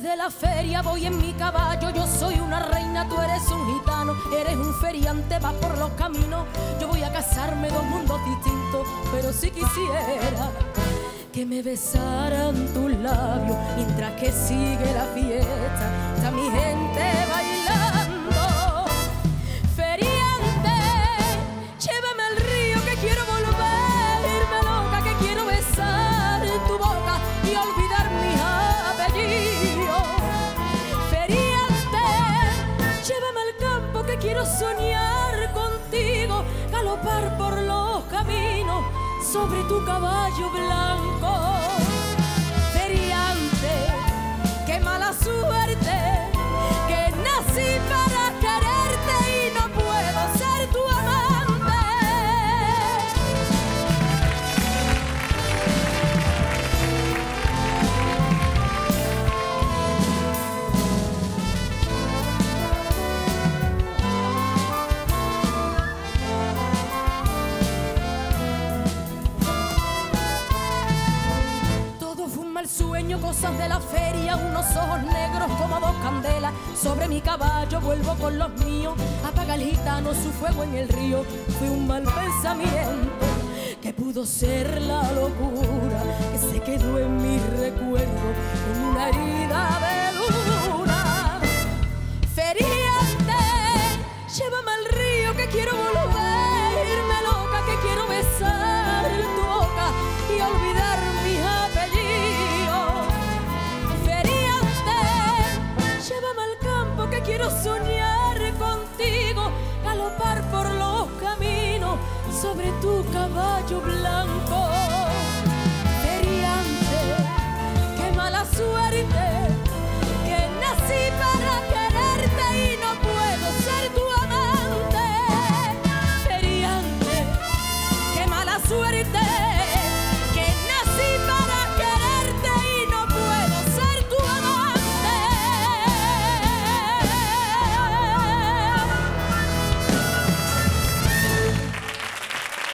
Desde la feria voy en mi caballo, yo soy una reina, tú eres un gitano, eres un feriante, vas por los caminos, yo voy a casarme dos mundos distintos, pero si quisiera que me besaran tus labios mientras que sigue la fiesta, está mi gente quiero soñar contigo, galopar por los caminos sobre tu caballo blanco. Sueño, cosas de la feria, unos ojos negros como dos candelas. Sobre mi caballo vuelvo con los míos, apaga el gitano su fuego en el río. Fue un mal pensamiento que pudo ser la locura quiero soñar contigo, galopar por los caminos sobre tu caballo blanco.